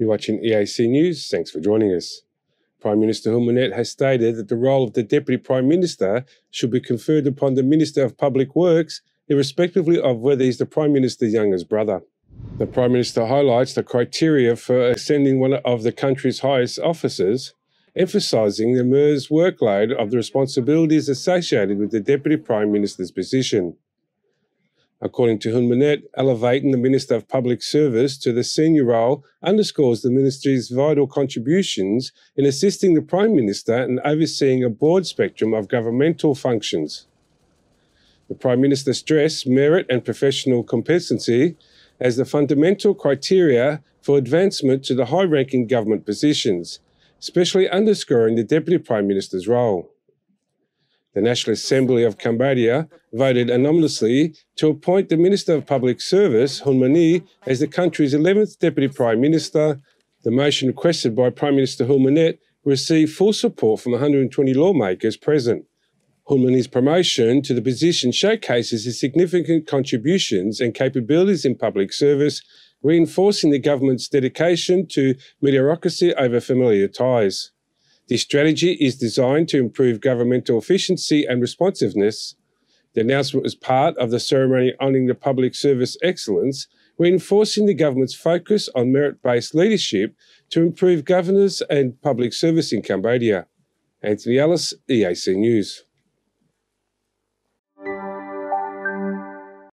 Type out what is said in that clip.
You're watching EAC News. Thanks for joining us. Prime Minister Hun Manet has stated that the role of the Deputy Prime Minister should be conferred upon the Minister of Public Works, irrespectively of whether he's the Prime Minister's youngest brother. The Prime Minister highlights the criteria for ascending one of the country's highest offices, emphasising the MER's workload of the responsibilities associated with the Deputy Prime Minister's position. According to Hun Manet, elevating the Minister of Public Service to the senior role underscores the Ministry's vital contributions in assisting the Prime Minister and overseeing a broad spectrum of governmental functions. The Prime Minister stressed merit and professional competency as the fundamental criteria for advancement to the high ranking government positions, especially underscoring the Deputy Prime Minister's role. The National Assembly of Cambodia voted anonymously to appoint the Minister of Public Service, Hun Many, as the country's 11th Deputy Prime Minister. The motion requested by Prime Minister Hun Manet received full support from 120 lawmakers present. Hun Many's promotion to the position showcases his significant contributions and capabilities in public service, reinforcing the government's dedication to meritocracy over familiar ties. This strategy is designed to improve governmental efficiency and responsiveness. The announcement was part of the ceremony honouring the public service excellence, reinforcing the government's focus on merit based leadership to improve governance and public service in Cambodia. Anthony Ellis, EAC News.